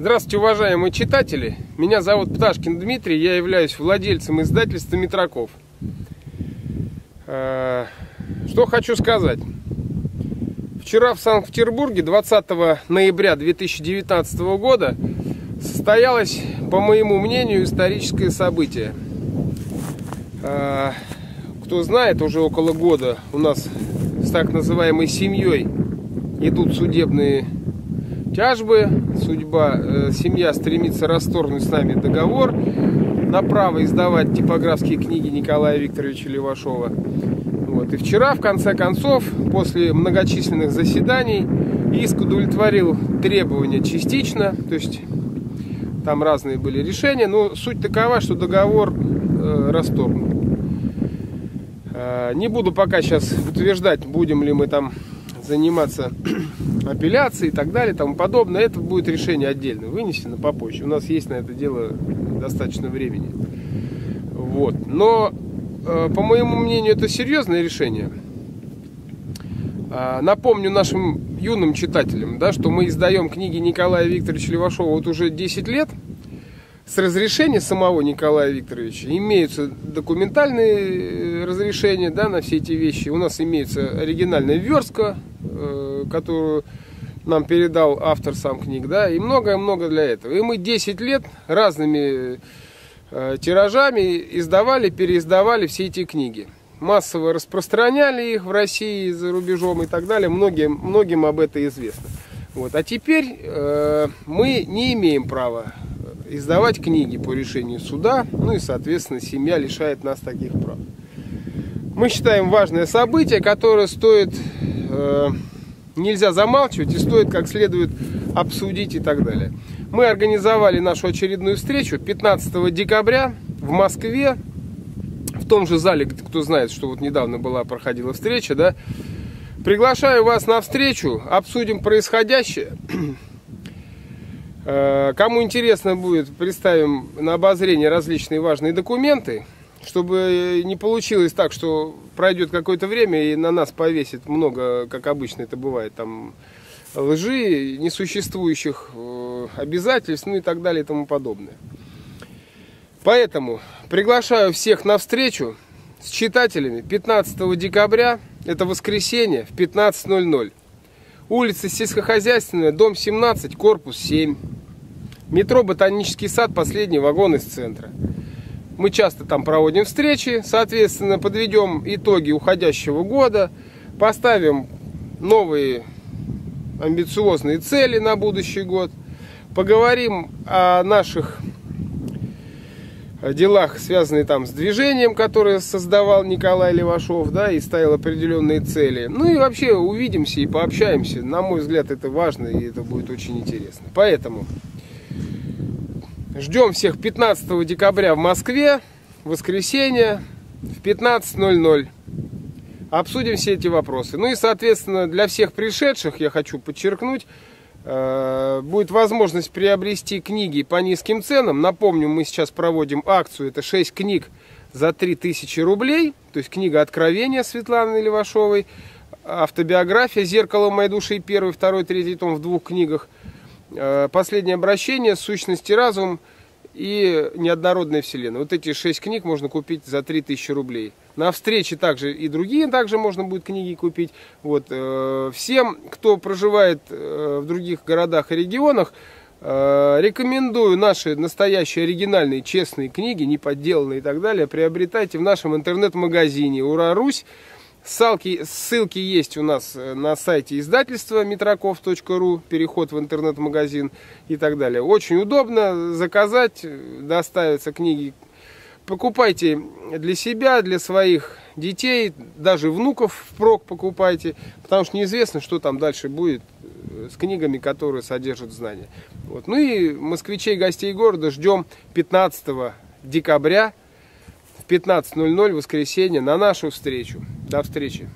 Здравствуйте, уважаемые читатели! Меня зовут Пташкин Дмитрий, я являюсь владельцем издательства «Митраков». Э, что хочу сказать. Вчера в Санкт-Петербурге, 20 ноября 2019 года, состоялось, по моему мнению, историческое событие. Э, кто знает, уже около года у нас с так называемой семьей идут судебные тяжбы, судьба, э, семья стремится расторгнуть с нами договор на право издавать типографские книги Николая Викторовича Левашова. Вот. И вчера, в конце концов, после многочисленных заседаний, иск удовлетворил требования частично, то есть там разные были решения, но суть такова, что договор э, расторгнут. Э, не буду пока сейчас утверждать, будем ли мы там заниматься апелляцией и так далее, тому подобное, это будет решение отдельно, вынесено попозже. У нас есть на это дело достаточно времени. Вот. Но, э, по моему мнению, это серьезное решение. А, напомню нашим юным читателям, да, что мы издаем книги Николая Викторовича Левашова вот уже 10 лет. С разрешения самого Николая Викторовича имеются документальные э, разрешения да, на все эти вещи. У нас имеется оригинальная верстка, Э, которую нам передал автор сам книг, да, и многое-много для этого. И мы 10 лет разными э, тиражами издавали, переиздавали все эти книги. Массово распространяли их в России, за рубежом и так далее. Многим, многим об этом известно. Вот. А теперь э, мы не имеем права издавать книги по решению суда, ну и, соответственно, семья лишает нас таких прав. Мы считаем важное событие, которое стоит э, нельзя замалчивать и стоит как следует обсудить и так далее. Мы организовали нашу очередную встречу 15 декабря в Москве, в том же зале, кто знает, что вот недавно была, проходила встреча, да. Приглашаю вас на встречу, обсудим происходящее. Э, кому интересно будет, представим на обозрение различные важные документы чтобы не получилось так, что пройдет какое-то время и на нас повесит много, как обычно это бывает, там лжи, несуществующих э, обязательств, ну и так далее и тому подобное. Поэтому приглашаю всех на встречу с читателями 15 декабря, это воскресенье, в 15.00. Улица Сельскохозяйственная, дом 17, корпус 7. Метро Ботанический сад, последний вагон из центра. Мы часто там проводим встречи, соответственно, подведем итоги уходящего года, поставим новые амбициозные цели на будущий год, поговорим о наших делах, связанных там с движением, которое создавал Николай Левашов, да, и ставил определенные цели. Ну и вообще увидимся и пообщаемся. На мой взгляд, это важно и это будет очень интересно. Поэтому Ждем всех 15 декабря в Москве, воскресенье, в 15.00. Обсудим все эти вопросы. Ну и, соответственно, для всех пришедших, я хочу подчеркнуть, э, будет возможность приобрести книги по низким ценам. Напомню, мы сейчас проводим акцию, это 6 книг за 3000 рублей. То есть книга «Откровения» Светланы Левашовой, автобиография «Зеркало моей души» первый, второй, третий том в двух книгах – последнее обращение, сущности разум и неоднородная вселенная. Вот эти шесть книг можно купить за 3000 рублей. На встрече также и другие также можно будет книги купить. Вот, э, всем, кто проживает э, в других городах и регионах, рекомендую наши настоящие оригинальные честные книги, не подделанные и так далее, приобретайте в нашем интернет-магазине Ура Русь. Ссылки, ссылки есть у нас э, на сайте издательства mitrаков.ру, переход в интернет-магазин и так далее. Очень удобно заказать, доставятся книги. Покупайте для себя, для своих детей, даже внуков впрок покупайте, потому что неизвестно, что там дальше будет э, с книгами, которые содержат знания. Вот. Ну и москвичей, гостей города ждем 15 декабря в 15.00 воскресенье на нашу встречу. До встречи.